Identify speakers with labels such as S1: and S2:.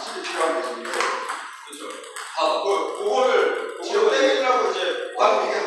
S1: 진짜 필요한 거죠.
S2: 그렇죠. 다 그, 그거를 지역 땡기라고 이제
S1: 완벽하게